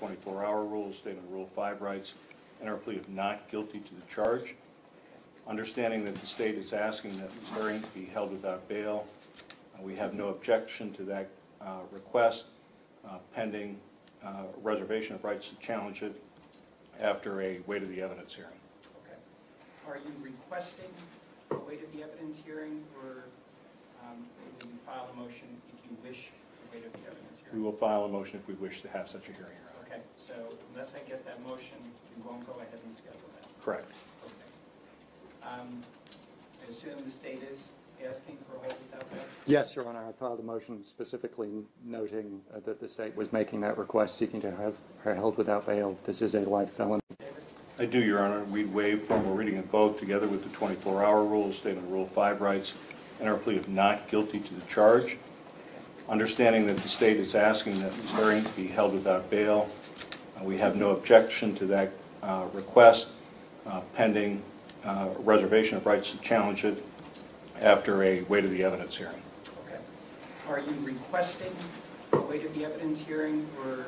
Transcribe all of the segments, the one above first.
24-hour rule, statement of Rule 5 rights, enter a plea of not guilty to the charge. Understanding that the state is asking that Ms. Herring be held without bail, uh, we have no objection to that uh, request uh, pending uh, reservation of rights to challenge it after a weight of the evidence hearing. Okay. Are you requesting a weight of the evidence hearing, or um, will you file a motion if you wish a weight of the evidence hearing? We will file a motion if we wish to have such a hearing, Your Honor. Okay, so unless I get that motion, you won't go ahead and schedule that? Correct. Okay. Um, I assume the state is asking for a hold without bail? Yes, Your Honor, I filed a motion specifically noting uh, that the state was making that request, seeking to have her held without bail. This is a life felony. I do, Your Honor. We'd waive formal reading of both together with the 24-hour rule, statement of Rule 5 rights, and our plea of not guilty to the charge. Understanding that the state is asking that Ms. Herring be held without bail, we have no objection to that uh, request uh, pending uh, reservation of rights to challenge it after a weight of the evidence hearing. Okay. Are you requesting a weight of the evidence hearing, or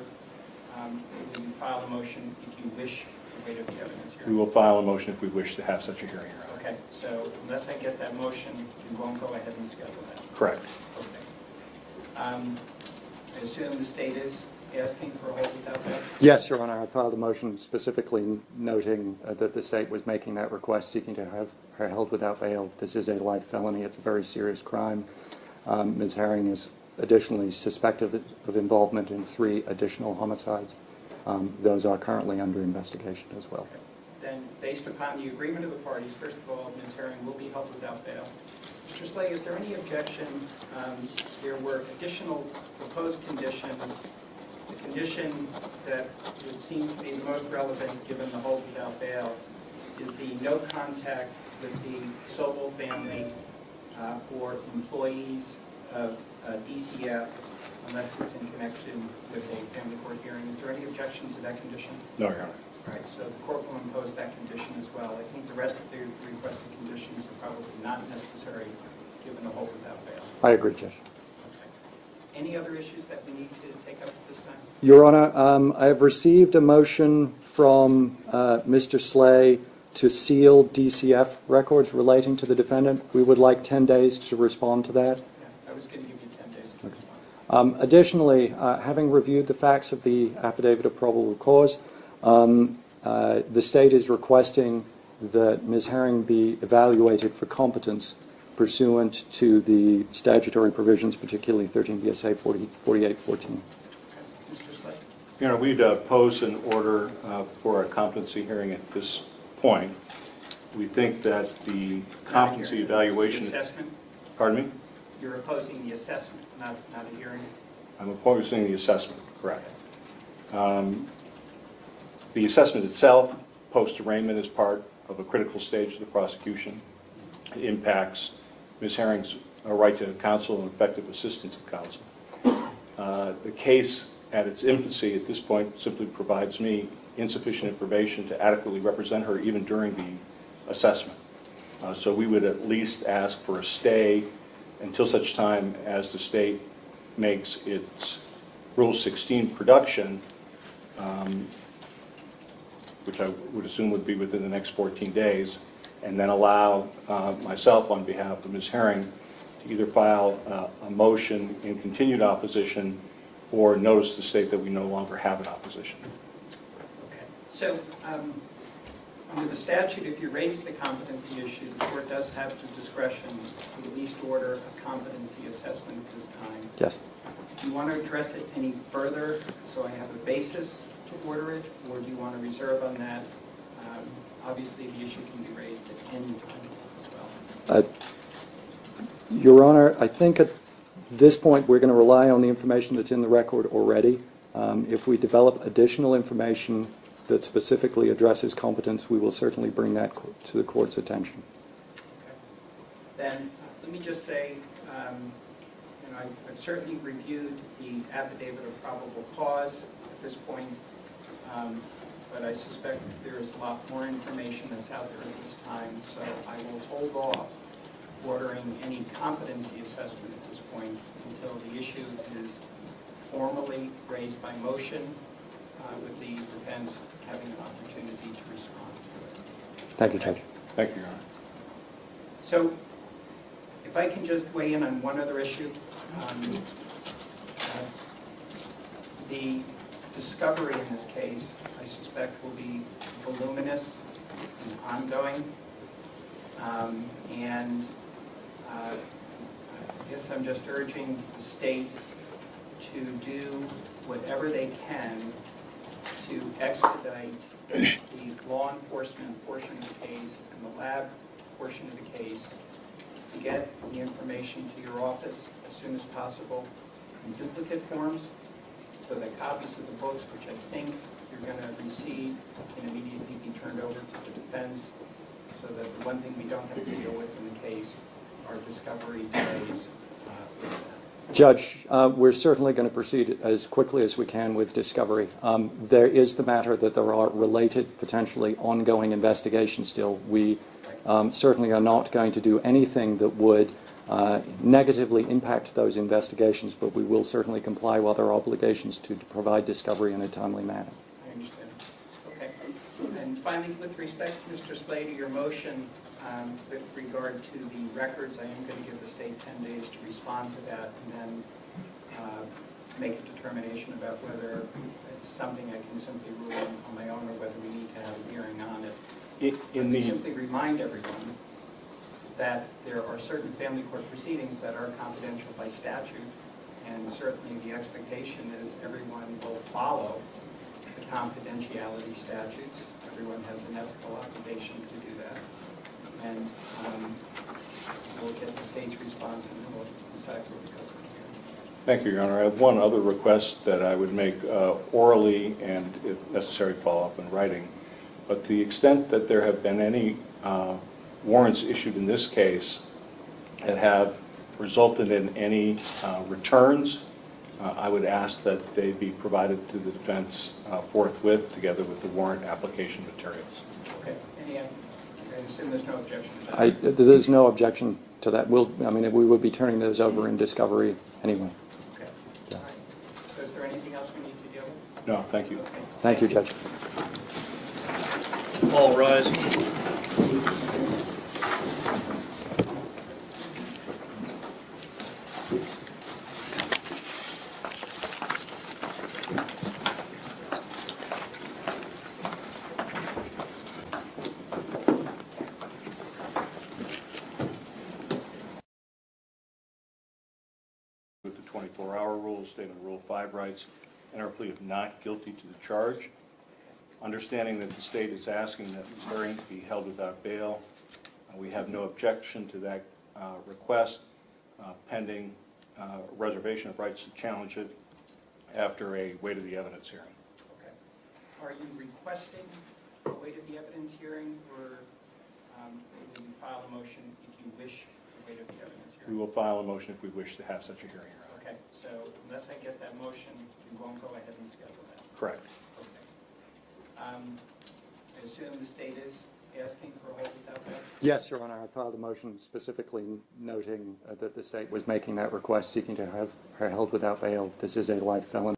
um, will you file a motion if you wish a weight of the evidence hearing? We will file a motion if we wish to have such a hearing, Okay, so unless I get that motion, you won't go ahead and schedule that? Correct. Okay. Um, I assume the state is asking for a hold without bail? Yes, Your Honor, I filed a motion specifically noting uh, that the state was making that request, seeking to have her held without bail. This is a life felony. It's a very serious crime. Um, Ms. Herring is additionally suspected of involvement in three additional homicides. Um, Those are currently under investigation as well. Okay. Then, based upon the agreement of the parties, first of all, Ms. Herring will be held without bail. Mr. Sleigh, is there any objection? um, There were additional proposed conditions. The condition that would seem to be the most relevant, given the hold without bail, is the no contact with the Sobel family uh, for employees of uh, DCF unless it's in connection with a family court hearing. Is there any objection to that condition? No, Your Honor. All right, so the court will impose that condition as well. I think the rest of the requested conditions are probably not necessary, given the hold without bail. I agree, Judge. Any other issues that we need to take up at this time? Your Honor, um, I have received a motion from uh, Mr. Sleigh to seal DCF records relating to the defendant. We would like 10 days to respond to that. Yeah, I was going to give you 10 days to respond. Um, Additionally, uh, having reviewed the facts of the affidavit of probable cause, um, uh, the state is requesting that Ms. Herring be evaluated for competence pursuant to the statutory provisions, particularly 13 VSA 40 4814. Mr. Sleigh? Your Honor, we'd uh, pose an order uh, for a competency hearing at this point. We think that the competency Not a hearing. evaluation... Assessment? Pardon me? You're opposing the assessment, not, not a hearing? I'm opposing the assessment, correct. Um, The assessment itself, post-arraignment, is part of a critical stage of the prosecution. It impacts Ms. Herring's right to counsel and effective assistance of counsel. Uh, The case at its infancy at this point simply provides me insufficient information to adequately represent her even during the assessment. Uh, So we would at least ask for a stay until such time as the state makes its Rule 16 production, um, which I would assume would be within the next 14 days, and then allow uh, myself, on behalf of Ms. Herring, to either file uh, a motion in continued opposition or notice the state that we no longer have an opposition. Okay. So, um, under the statute, if you raise the competency issue, the court does have the discretion to at least order a competency assessment at this time. Yes. Do you want to address it any further, so I have a basis to order it, or do you want to reserve on that? Um, Obviously, the issue can be raised at any time as well. Uh, Your Honor, I think at this point, we're going to rely on the information that's in the record already. Um, If we develop additional information that specifically addresses competence, we will certainly bring that to the court's attention. Okay. Then, let me just say, um, you know, I've- I've certainly reviewed the affidavit of probable cause at this point, um, but I suspect there is a lot more information that's out there at this time, so I will hold off ordering any competency assessment at this point until the issue is formally raised by motion uh, with the defense having an opportunity to respond to it. Thank you, Judge. Thank you, Your Honor. So if I can just weigh in on one other issue. um, uh, The discovery in this case, I suspect, will be voluminous and ongoing. Um, And uh, I guess I'm just urging the state to do whatever they can to expedite the law enforcement portion of the case and the lab portion of the case to get the information to your office as soon as possible in duplicate forms, so that copies of the books, which I think you're going to receive, can immediately be turned over to the defense, so that the one thing we don't have to deal with in the case are discovery delays uh. Judge, uh, we're certainly going to proceed as quickly as we can with discovery. Um, There is the matter that there are related, potentially ongoing investigations still. We um, certainly are not going to do anything that would negatively impact those investigations, but we will certainly comply with our obligations to provide discovery in a timely manner. I understand. Okay. And finally, with respect, to Mr. Slater, your motion um, with regard to the records, I am going to give the state 10 days to respond to that and then uh, make a determination about whether it's something I can simply rule on on my own or whether we need to have a hearing on it. I- Let In me the, simply remind everyone that there are certain family court proceedings that are confidential by statute, and certainly the expectation is everyone will follow the confidentiality statutes. Everyone has an ethical obligation to do that. And um, we'll get the state's response and we'll decide where we go thank you, Your Honor. I have one other request that I would make uh, orally and if necessary, follow up in writing. But the extent that there have been any uh, warrants issued in this case that have resulted in any uh, returns, uh, I would ask that they be provided to the defense uh, forthwith, together with the warrant application materials. Okay, any, uh, I assume there's no objection to that? I- There's no objection to that. We'll, I mean, we will be turning those over in discovery anyway. Okay. Yeah. All right. So is there anything else we need to deal with? No, thank you. Okay. Thank you, Judge. All rise. with the 24-hour rule, statement of Rule 5 rights, and our plea of not guilty to the charge. Understanding that the state is asking that Ms. Herring be held without bail, uh, we have no objection to that uh, request uh, pending uh, reservation of rights to challenge it after a weight of the evidence hearing. Okay. Are you requesting a weight of the evidence hearing, or um, will you file a motion if you wish a weight of the evidence We hearing? will file a motion if we wish to have such a hearing, Your Honor. Okay, so unless I get that motion, you won't go ahead and schedule that? Correct. Okay. Um, I assume the state is asking for a hold without bail? Yes, Your Honor, I filed a motion specifically noting uh, that the state was making that request, seeking to have her held without bail. This is a life felony.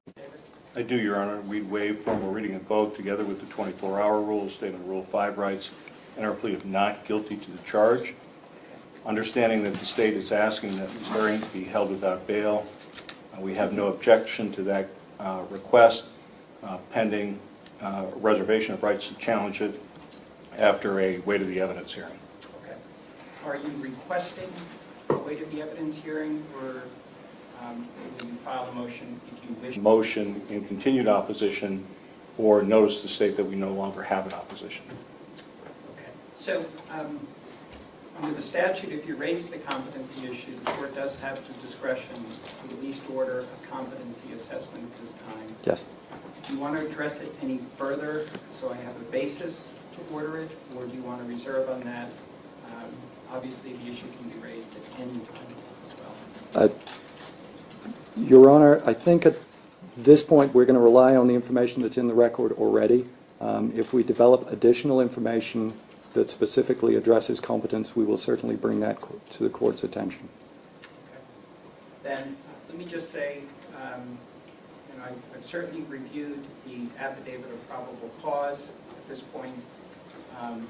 I do, Your Honor. We'd waive formal reading of vote together with the 24-hour rule, statement of Rule 5 rights, and our plea of not guilty to the charge. Understanding that the state is asking that Ms. Herring be held without bail, we have no objection to that uh, request uh, pending uh, reservation of rights to challenge it after a weight of the evidence hearing. Okay. Are you requesting a weight of the evidence hearing, or um, will you file a motion if you wish? Motion in continued opposition or notice to state that we no longer have an opposition. Okay. So, um, under the statute, if you raise the competency issue, the court does have the discretion to at least order a competency assessment at this time. Yes. Do you want to address it any further, so I have a basis to order it, or do you want to reserve on that? Um, Obviously, the issue can be raised at any time as well. Uh, Your Honor, I think at this point, we're going to rely on the information that's in the record already. Um, If we develop additional information that specifically addresses competence, we will certainly bring that to the court's attention. Okay. Then, let me just say, um, you know, I've I've certainly reviewed the affidavit of probable cause at this point, um,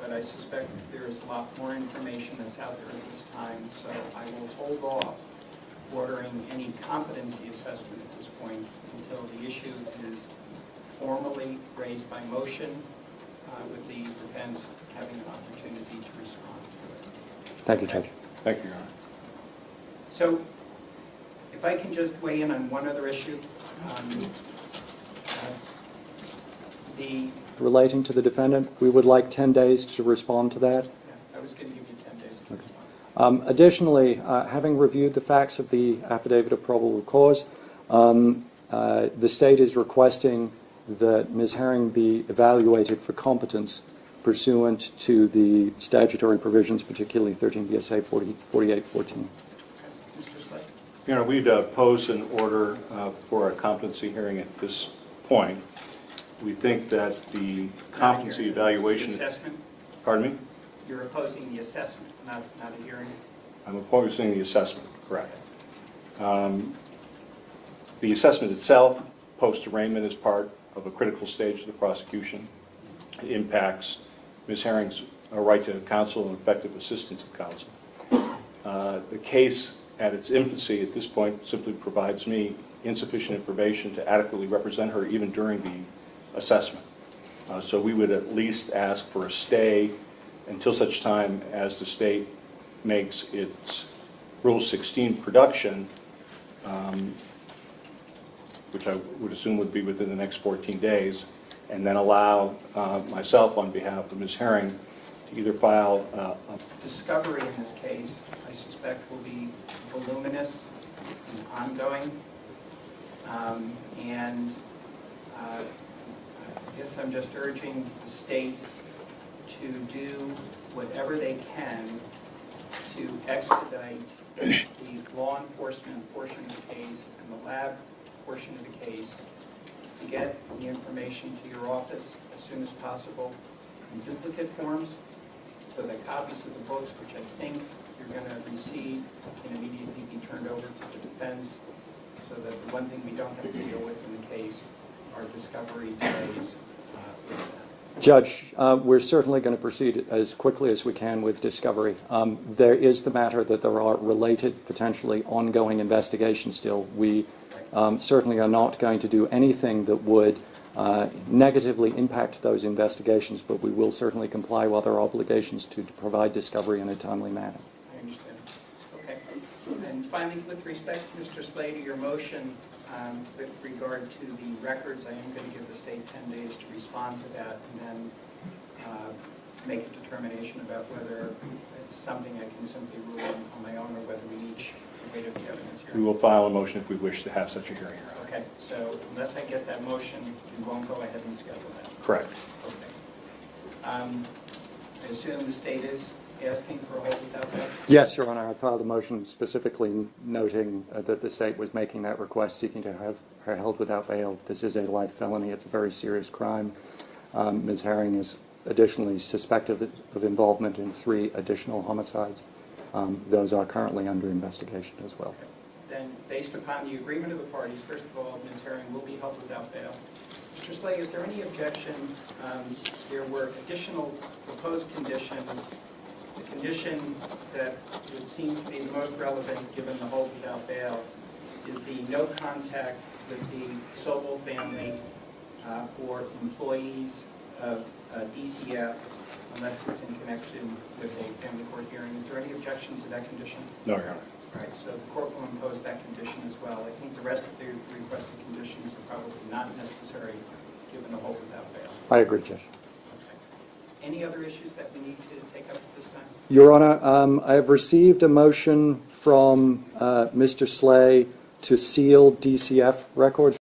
but I suspect there is a lot more information that's out there at this time, so I will hold off ordering any competency assessment at this point until the issue is formally raised by motion, with the defense having an opportunity to respond to it. Thank you, Judge. Thank you, Your Honor. So if I can just weigh in on one other issue. um, uh, The, Relating to the defendant, we would like 10 days to respond to that. yeah, I was going to give you 10 days to Okay. respond. Um, Additionally, uh, having reviewed the facts of the affidavit of probable cause, um, uh, the state is requesting that Ms. Herring be evaluated for competence pursuant to the statutory provisions, particularly 13 VSA 40 4814. Okay. Mr. Slade? Your Honor, we'd uh, pose an order uh, for a competency hearing at this point. We think that the competency Not evaluation, The assessment, pardon me? you're opposing the assessment, not, not a hearing? I'm opposing the assessment, correct. Um, The assessment itself, post-arraignment, is part of a critical stage of the prosecution. It impacts Ms. Herring's uh, right to counsel and effective assistance of counsel. Uh, The case at its infancy at this point simply provides me insufficient information to adequately represent her even during the assessment. Uh, So we would at least ask for a stay until such time as the state makes its Rule 16 production, um, which I would assume would be within the next 14 days, and then allow uh, myself on behalf of Ms. Herring to either file uh, a Discovery in this case, I suspect, will be voluminous and ongoing. Um, And uh, I guess I'm just urging the state to do whatever they can to expedite the law enforcement portion of the case and the lab portion of the case to get the information to your office as soon as possible in duplicate forms, so that copies of the books, which I think you're going to receive, can immediately be turned over to the defense, so that the one thing we don't have to deal with in the case are discovery delays uh. Judge, uh, we're certainly going to proceed as quickly as we can with discovery. Um, There is the matter that there are related, potentially ongoing investigations still. We um, certainly are not going to do anything that would uh, negatively impact those investigations, but we will certainly comply with our obligations to provide discovery in a timely manner. I understand. Okay. And finally, with respect, Mr. Slade, to your motion um, with regard to the records, I am going to give the state 10 days to respond to that and then uh, make a determination about whether it's something I can simply rule on on my own or whether we need to wait of the evidence We here. will file a motion if we wish to have such a hearing, Your Honor. Okay, so unless I get that motion, we won't go ahead and schedule that. Correct. Okay. Um, I assume the state is asking for a hold without bail? Yes, Your Honor, I filed a motion specifically noting uh, that the state was making that request, seeking to have her held without bail. This is a life felony, it's a very serious crime. Um, Ms. Herring is additionally suspected of involvement in three additional homicides. Um, Those are currently under investigation as well. Okay. Then, based upon the agreement of the parties, first of all, Ms. Herring will be held without bail. Mr. Sleigh, is there any objection? um, There were additional proposed conditions. The condition that would seem to be the most relevant, given the hold without bail, is the no contact with the Sobel family uh, for employees of uh, DCF unless it's in connection with a family court hearing. Is there any objection to that condition? No, Your Honor. All right, so the court will impose that condition as well. I think the rest of the requested conditions are probably not necessary, given the hold without bail. I agree, Judge. Any other issues that we need to take up at this time? Your Honor, um, I have received a motion from uh, Mr. Sleigh to seal DCF records